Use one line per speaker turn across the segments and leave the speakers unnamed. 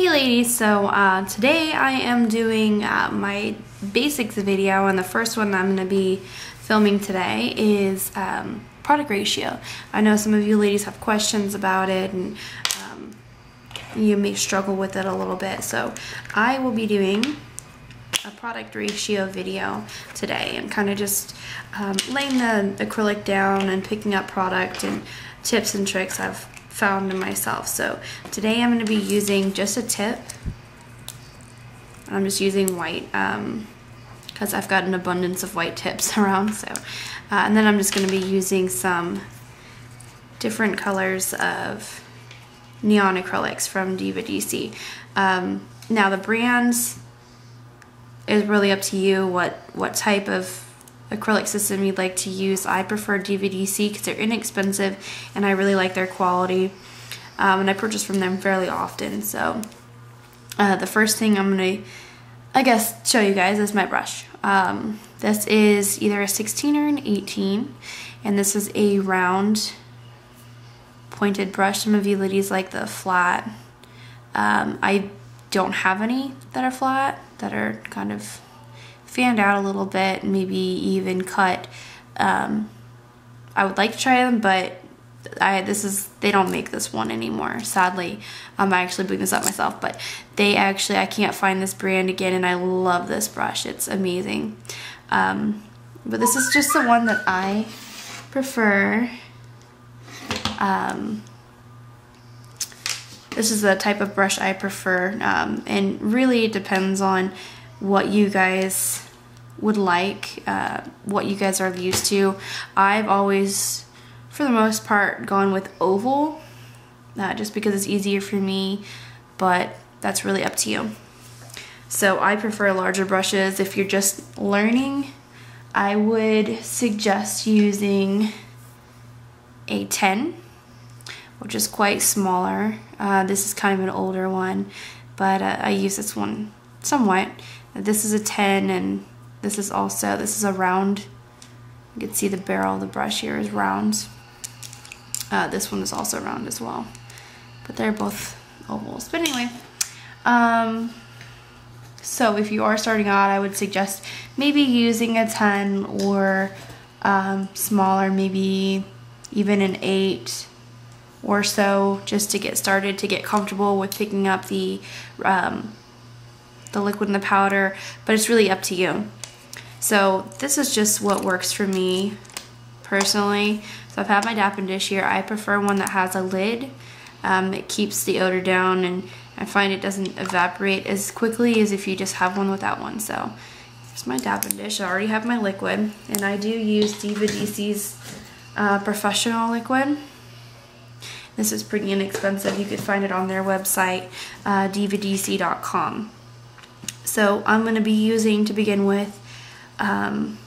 Hey ladies, so uh, today I am doing uh, my basics video and the first one I'm going to be filming today is um, product ratio. I know some of you ladies have questions about it and um, you may struggle with it a little bit so I will be doing a product ratio video today and kind of just um, laying the acrylic down and picking up product and tips and tricks I've found in myself. So today I'm going to be using just a tip. I'm just using white because um, I've got an abundance of white tips around. So, uh, And then I'm just going to be using some different colors of neon acrylics from Diva DC. Um, now the brands is really up to you what, what type of acrylic system you'd like to use. I prefer DVDC because they're inexpensive and I really like their quality. Um, and I purchase from them fairly often. So uh, the first thing I'm going to, I guess, show you guys is my brush. Um, this is either a 16 or an 18. And this is a round pointed brush. Some of you ladies like the flat. Um, I don't have any that are flat, that are kind of fanned out a little bit, maybe even cut. Um, I would like to try them, but I this is they don't make this one anymore. Sadly, um, I actually picked this up myself, but they actually I can't find this brand again, and I love this brush. It's amazing. Um, but this is just the one that I prefer. Um, this is the type of brush I prefer, um, and really it depends on what you guys would like, uh, what you guys are used to. I've always, for the most part, gone with oval, uh, just because it's easier for me, but that's really up to you. So I prefer larger brushes. If you're just learning, I would suggest using a 10, which is quite smaller. Uh, this is kind of an older one, but uh, I use this one somewhat. This is a 10 and this is also, this is a round. You can see the barrel the brush here is round. Uh, this one is also round as well. But they're both ovals. But anyway, um, so if you are starting out, I would suggest maybe using a 10 or um, smaller, maybe even an 8 or so just to get started, to get comfortable with picking up the um, the liquid and the powder, but it's really up to you. So this is just what works for me personally. So I've had my Dappen Dish here. I prefer one that has a lid. Um, it keeps the odor down and I find it doesn't evaporate as quickly as if you just have one without one. So here's my Dappen Dish. I already have my liquid and I do use Diva DC's uh, professional liquid. This is pretty inexpensive. You could find it on their website, uh. So I'm going to be using, to begin with, um,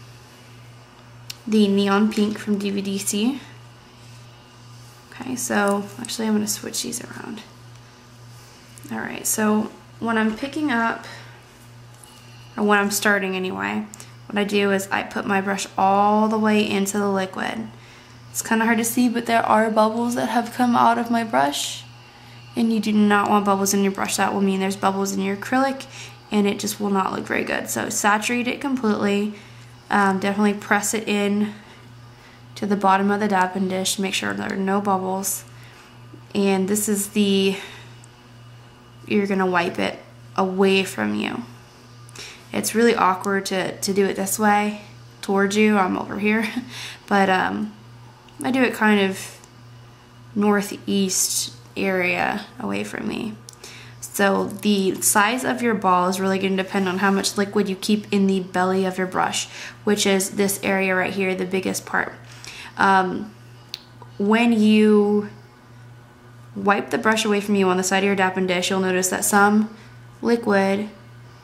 the Neon Pink from DVDC. Okay, so actually I'm going to switch these around. Alright, so when I'm picking up, or when I'm starting anyway, what I do is I put my brush all the way into the liquid. It's kind of hard to see, but there are bubbles that have come out of my brush. And you do not want bubbles in your brush. That will mean there's bubbles in your acrylic and it just will not look very good. So saturate it completely. Um, definitely press it in to the bottom of the Dappen Dish. Make sure there are no bubbles. And this is the, you're gonna wipe it away from you. It's really awkward to, to do it this way towards you. I'm over here. But um, I do it kind of northeast area away from me. So the size of your ball is really going to depend on how much liquid you keep in the belly of your brush, which is this area right here, the biggest part. Um, when you wipe the brush away from you on the side of your Dappen Dish, you'll notice that some liquid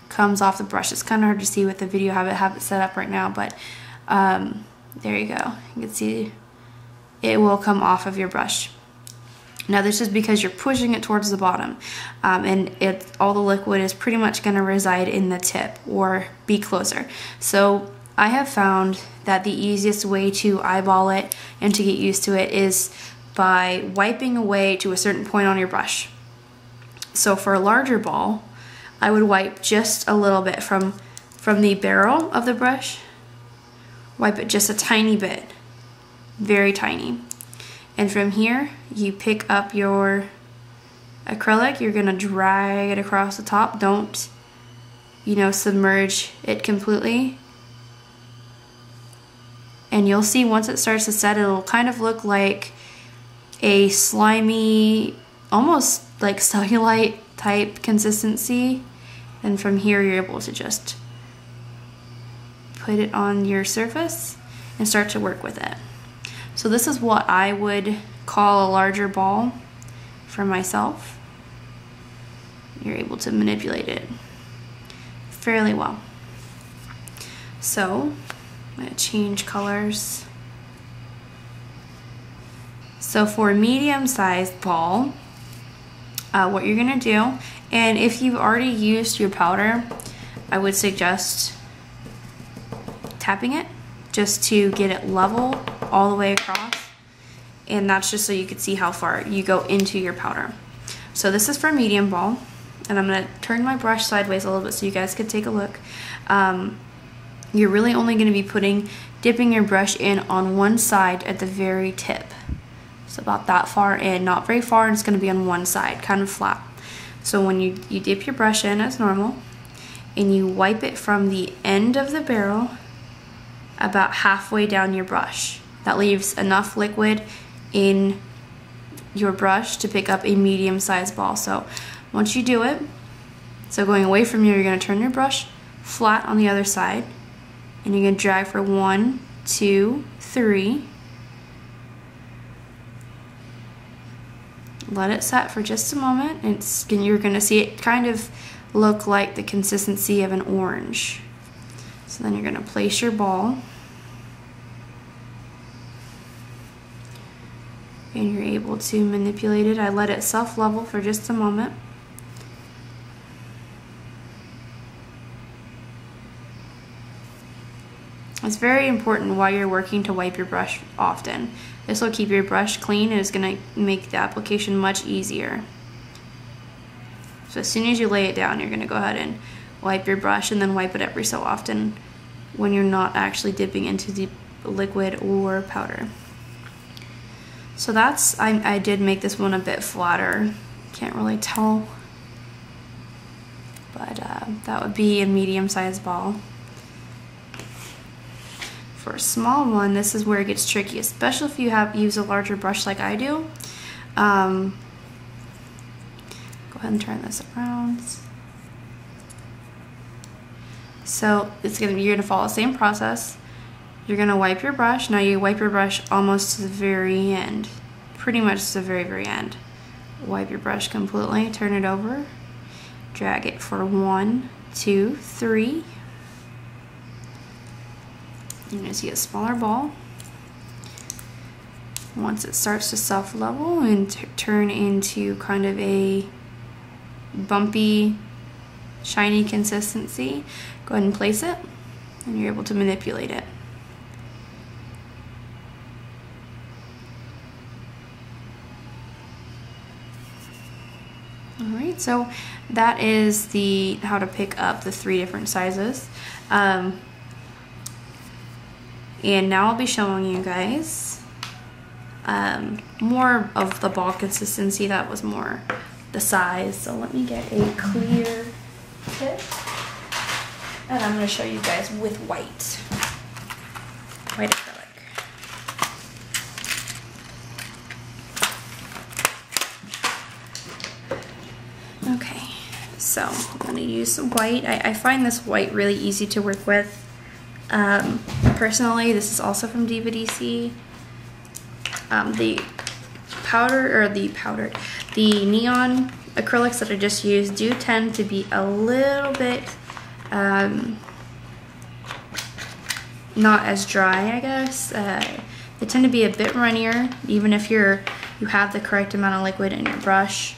comes off the brush. It's kind of hard to see with the video how I have it set up right now, but um, there you go. You can see it will come off of your brush. Now this is because you're pushing it towards the bottom um, and it all the liquid is pretty much going to reside in the tip or be closer. So I have found that the easiest way to eyeball it and to get used to it is by wiping away to a certain point on your brush. So for a larger ball, I would wipe just a little bit from, from the barrel of the brush. Wipe it just a tiny bit, very tiny. And from here, you pick up your acrylic, you're gonna drag it across the top. Don't, you know, submerge it completely. And you'll see once it starts to set, it'll kind of look like a slimy, almost like cellulite type consistency. And from here, you're able to just put it on your surface and start to work with it. So this is what I would call a larger ball for myself. You're able to manipulate it fairly well. So I'm gonna change colors. So for a medium sized ball, uh, what you're gonna do, and if you've already used your powder, I would suggest tapping it just to get it level all the way across. And that's just so you can see how far you go into your powder. So this is for medium ball. And I'm gonna turn my brush sideways a little bit so you guys can take a look. Um, you're really only gonna be putting, dipping your brush in on one side at the very tip. So about that far in, not very far, and it's gonna be on one side, kind of flat. So when you, you dip your brush in as normal, and you wipe it from the end of the barrel about halfway down your brush. That leaves enough liquid in your brush to pick up a medium sized ball. So once you do it, so going away from you, you're gonna turn your brush flat on the other side and you're gonna drag for one, two, three. Let it set for just a moment. It's, you're gonna see it kind of look like the consistency of an orange. So then you're gonna place your ball and you're able to manipulate it. I let it self-level for just a moment. It's very important while you're working to wipe your brush often. This will keep your brush clean and is going to make the application much easier. So as soon as you lay it down, you're going to go ahead and wipe your brush and then wipe it every so often when you're not actually dipping into the liquid or powder. So that's, I, I did make this one a bit flatter. Can't really tell. But uh, that would be a medium-sized ball. For a small one, this is where it gets tricky, especially if you have use a larger brush like I do. Um, go ahead and turn this around. So it's gonna you're gonna follow the same process. You're gonna wipe your brush. Now you wipe your brush almost to the very end, pretty much to the very, very end. Wipe your brush completely, turn it over, drag it for one, two, three. You're gonna see a smaller ball. Once it starts to self-level and turn into kind of a bumpy, shiny consistency, go ahead and place it and you're able to manipulate it. Alright, so that is the how to pick up the three different sizes. Um, and now I'll be showing you guys um, more of the ball consistency. That was more the size. So let me get a clear tip. And I'm going to show you guys with white. White acrylic. Okay, so I'm to use some white. I, I find this white really easy to work with. Um, personally, this is also from Diva DC. Um, the powder, or the powder, the neon acrylics that I just used do tend to be a little bit um, not as dry, I guess. Uh, they tend to be a bit runnier, even if you're you have the correct amount of liquid in your brush.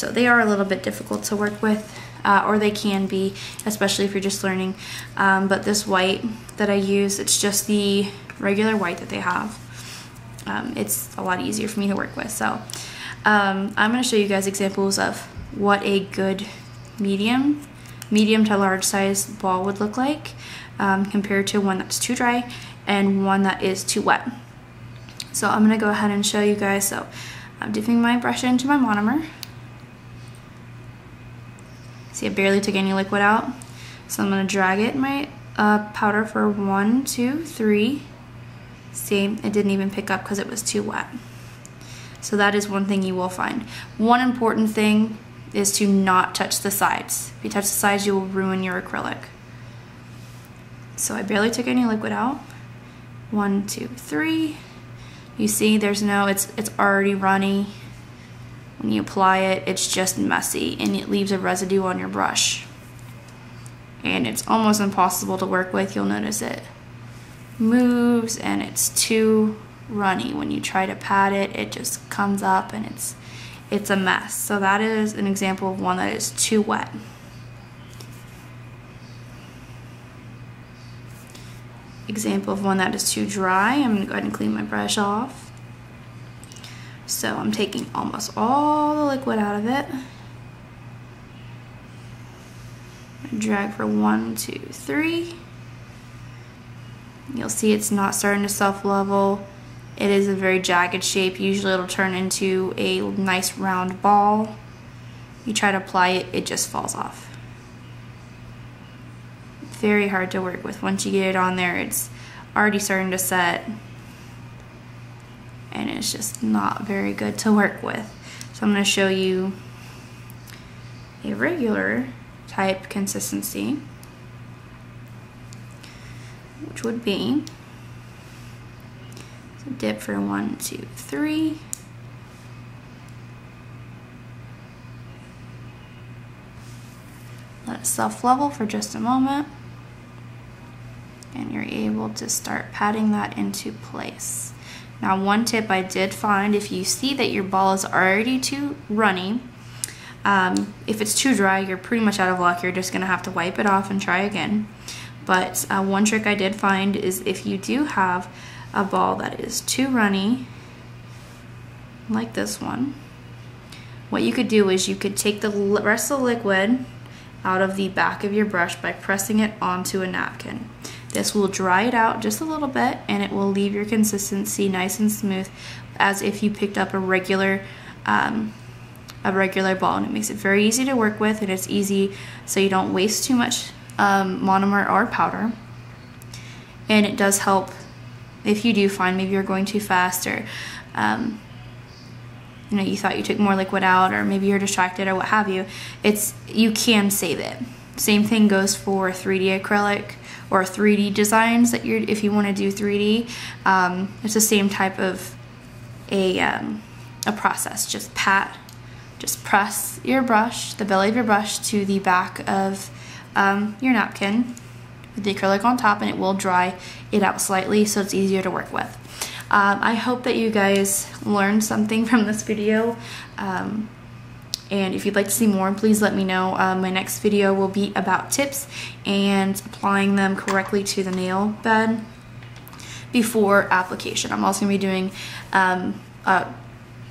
So they are a little bit difficult to work with uh, or they can be, especially if you're just learning. Um, but this white that I use, it's just the regular white that they have. Um, it's a lot easier for me to work with. So um, I'm going to show you guys examples of what a good medium, medium to large size ball would look like um, compared to one that's too dry and one that is too wet. So I'm gonna go ahead and show you guys. So I'm dipping my brush into my monomer. See, I barely took any liquid out. So I'm gonna drag it my uh, powder for one, two, three. See, it didn't even pick up because it was too wet. So that is one thing you will find. One important thing is to not touch the sides. If you touch the sides, you will ruin your acrylic. So I barely took any liquid out. One, two, three. You see there's no, it's, it's already runny. When you apply it, it's just messy and it leaves a residue on your brush. And it's almost impossible to work with. You'll notice it moves and it's too runny. When you try to pat it, it just comes up and it's it's a mess. So that is an example of one that is too wet. Example of one that is too dry. I'm gonna go ahead and clean my brush off. So I'm taking almost all the liquid out of it. Drag for one, two, three. You'll see it's not starting to self-level. It is a very jagged shape. Usually it'll turn into a nice round ball. You try to apply it, it just falls off. Very hard to work with. Once you get it on there, it's already starting to set. It's just not very good to work with. So I'm going to show you a regular type consistency which would be so dip for one, two, three. Let it self-level for just a moment. And you're able to start patting that into place. Now one tip I did find, if you see that your ball is already too runny, um, if it's too dry, you're pretty much out of luck. You're just gonna have to wipe it off and try again. But uh, one trick I did find is if you do have a ball that is too runny, like this one, what you could do is you could take the rest of the liquid out of the back of your brush by pressing it onto a napkin. This will dry it out just a little bit and it will leave your consistency nice and smooth as if you picked up a regular um, a regular ball and it makes it very easy to work with and it's easy so you don't waste too much um, monomer or powder. And it does help if you do find maybe you're going too fast or um, you know you thought you took more liquid out or maybe you're distracted or what have you. It's you can save it. Same thing goes for 3d acrylic or 3d designs that you're if you want to do 3d um, it's the same type of a, um, a process just pat just press your brush the belly of your brush to the back of um, your napkin with the acrylic on top and it will dry it out slightly so it's easier to work with. Um, I hope that you guys learned something from this video. And if you'd like to see more, please let me know. Um, my next video will be about tips and applying them correctly to the nail bed before application. I'm also going to be doing um,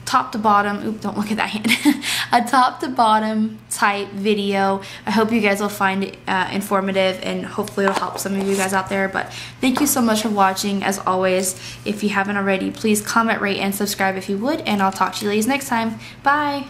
top to bottom, oop, don't look at that hand, a top to bottom type video. I hope you guys will find it uh, informative and hopefully it'll help some of you guys out there. But thank you so much for watching. As always, if you haven't already, please comment, rate, and subscribe if you would. And I'll talk to you ladies next time. Bye.